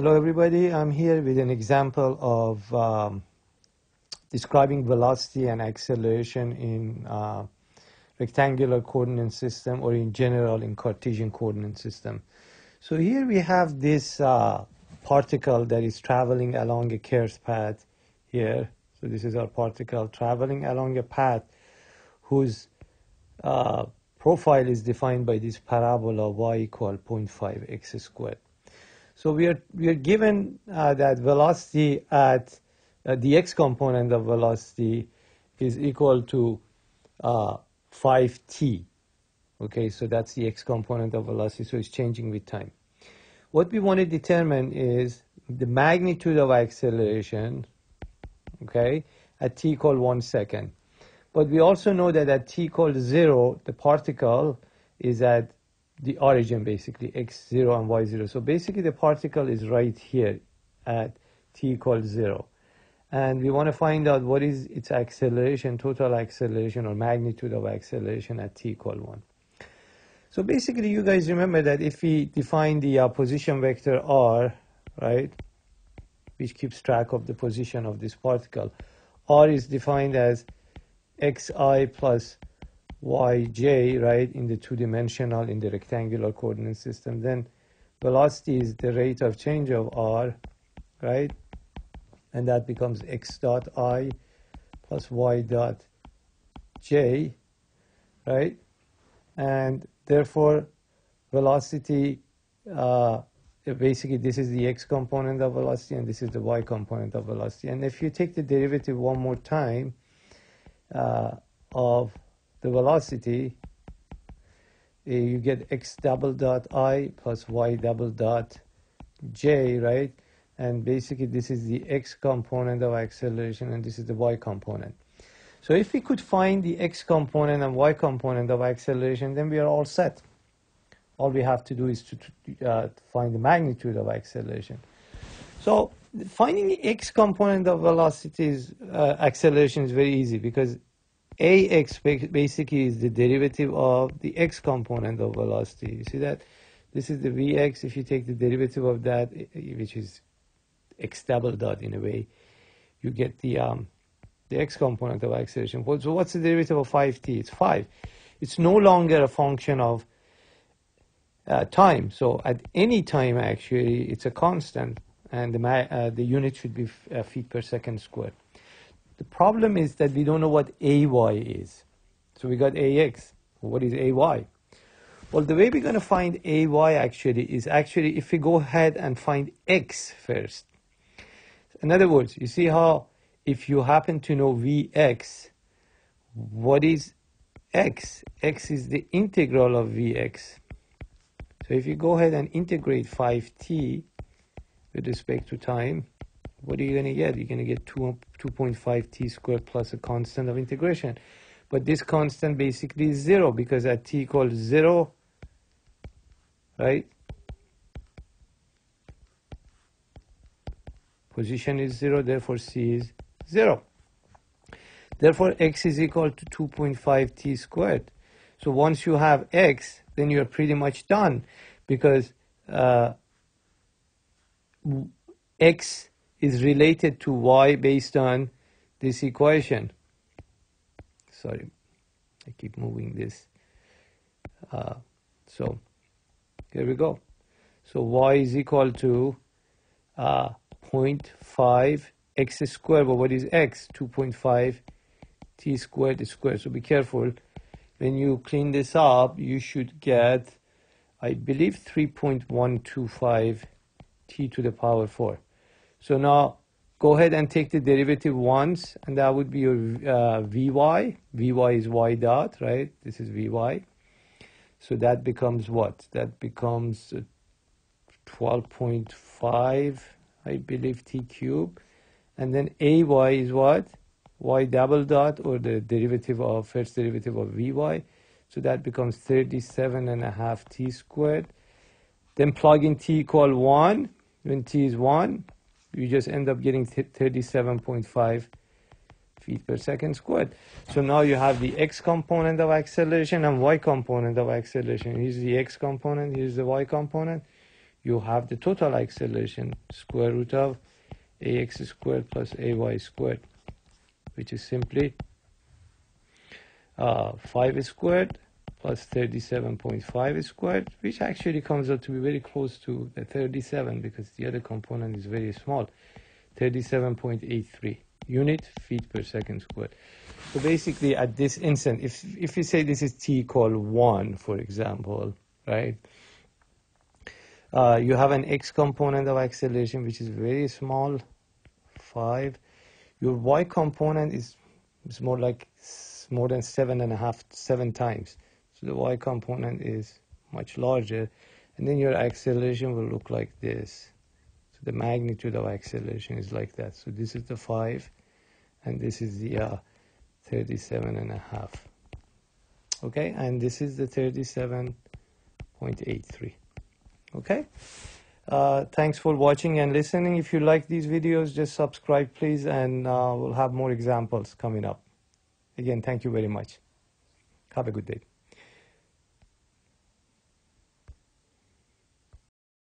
Hello everybody, I'm here with an example of um, describing velocity and acceleration in uh, rectangular coordinate system or in general in Cartesian coordinate system. So here we have this uh, particle that is traveling along a curved path here. So this is our particle traveling along a path whose uh, profile is defined by this parabola y equal 0.5 x squared. So we are, we are given uh, that velocity at uh, the x component of velocity is equal to uh, 5t. Okay, so that's the x component of velocity, so it's changing with time. What we want to determine is the magnitude of acceleration, okay, at t equal 1 second. But we also know that at t equal 0, the particle is at the origin basically x0 and y0 so basically the particle is right here at t equals 0 and we want to find out what is its acceleration total acceleration or magnitude of acceleration at t equal 1 so basically you guys remember that if we define the uh, position vector r right which keeps track of the position of this particle r is defined as xi plus yj, right, in the two-dimensional, in the rectangular coordinate system, then velocity is the rate of change of r, right? And that becomes x dot i plus y dot j, right? And therefore, velocity, uh, basically this is the x component of velocity and this is the y component of velocity. And if you take the derivative one more time uh, of the velocity, uh, you get x double dot i plus y double dot j, right? And basically this is the x component of acceleration and this is the y component. So if we could find the x component and y component of acceleration, then we are all set. All we have to do is to uh, find the magnitude of acceleration. So finding the x component of velocities uh, acceleration is very easy because ax basically is the derivative of the x component of velocity. You see that? This is the vx. If you take the derivative of that, which is x double dot in a way, you get the um, the x component of acceleration. So what's the derivative of 5t? It's 5. It's no longer a function of uh, time. So at any time, actually, it's a constant, and the, uh, the unit should be uh, feet per second squared. The problem is that we don't know what AY is. So we got AX. What is AY? Well, the way we're going to find AY actually is actually if we go ahead and find X first. In other words, you see how if you happen to know Vx, what is x? x is the integral of Vx. So if you go ahead and integrate 5t with respect to time, what are you going to get? You're going to get 2, 2.5 t squared plus a constant of integration. But this constant basically is 0 because at t equals 0, right? Position is 0, therefore c is 0. Therefore, x is equal to 2.5 t squared. So once you have x, then you're pretty much done because uh, x is related to y based on this equation. Sorry, I keep moving this. Uh, so here we go. So y is equal to uh, 0.5 x squared. But what is x? 2.5 t squared squared. So be careful. When you clean this up, you should get, I believe, 3.125 t to the power 4. So now go ahead and take the derivative once, and that would be your uh, Vy. Vy is y dot, right? This is Vy. So that becomes what? That becomes 12.5, I believe, t cube. And then Ay is what? y double dot, or the derivative of, first derivative of Vy. So that becomes 37 and a half t squared. Then plug in t equal 1, when t is 1 you just end up getting 37.5 feet per second squared. So now you have the x component of acceleration and y component of acceleration. Here's the x component, here's the y component. you have the total acceleration square root of ax squared plus ay squared, which is simply uh, 5 squared plus 37.5 squared, which actually comes out to be very close to the 37 because the other component is very small, 37.83 unit feet per second squared. So basically at this instant, if, if we say this is t equal 1, for example, right, uh, you have an x component of acceleration which is very small, 5. Your y component is, is more like more than seven and a half, seven times. So the y component is much larger. And then your acceleration will look like this. So the magnitude of acceleration is like that. So this is the 5, and this is the uh, 37 and a half. Okay, and this is the 37.83. Okay, uh, thanks for watching and listening. If you like these videos, just subscribe, please, and uh, we'll have more examples coming up. Again, thank you very much. Have a good day.